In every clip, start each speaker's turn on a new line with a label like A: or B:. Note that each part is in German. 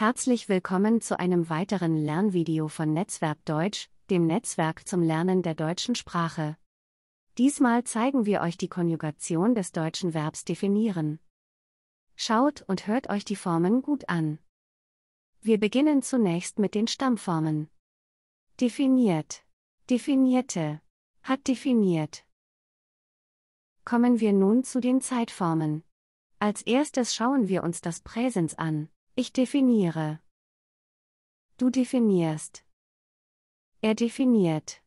A: Herzlich willkommen zu einem weiteren Lernvideo von Netzwerk Deutsch, dem Netzwerk zum Lernen der deutschen Sprache. Diesmal zeigen wir euch die Konjugation des deutschen Verbs definieren. Schaut und hört euch die Formen gut an. Wir beginnen zunächst mit den Stammformen. Definiert, definierte, hat definiert. Kommen wir nun zu den Zeitformen. Als erstes schauen wir uns das Präsens an. Ich definiere. Du definierst. Er definiert.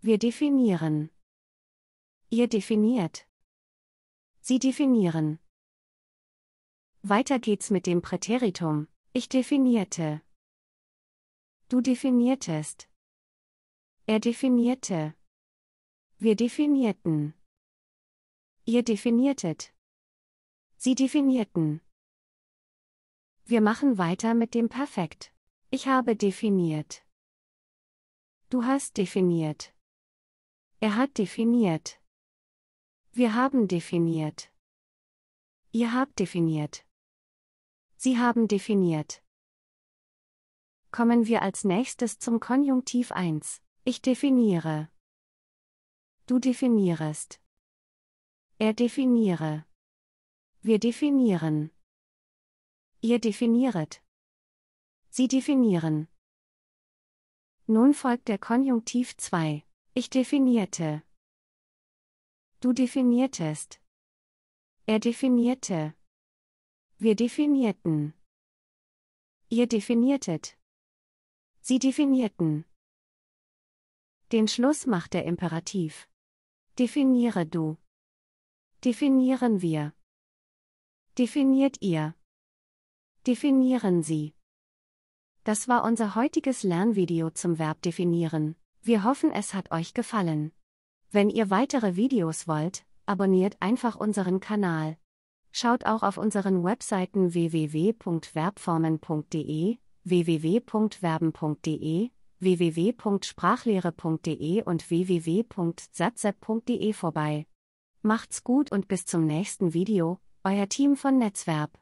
A: Wir definieren. Ihr definiert. Sie definieren. Weiter geht's mit dem Präteritum. Ich definierte. Du definiertest. Er definierte. Wir definierten. Ihr definiertet. Sie definierten. Wir machen weiter mit dem Perfekt. Ich habe definiert. Du hast definiert. Er hat definiert. Wir haben definiert. Ihr habt definiert. Sie haben definiert. Kommen wir als nächstes zum Konjunktiv 1. Ich definiere. Du definierest. Er definiere. Wir definieren. Ihr definieret. Sie definieren. Nun folgt der Konjunktiv 2. Ich definierte. Du definiertest. Er definierte. Wir definierten. Ihr definiertet. Sie definierten. Den Schluss macht der Imperativ. Definiere du. Definieren wir. Definiert ihr. Definieren Sie. Das war unser heutiges Lernvideo zum Verb definieren. Wir hoffen, es hat euch gefallen. Wenn ihr weitere Videos wollt, abonniert einfach unseren Kanal. Schaut auch auf unseren Webseiten www.verbformen.de, www.verben.de, www.sprachlehre.de und www.satzep.de vorbei. Macht's gut und bis zum nächsten Video, euer Team von Netzwerb.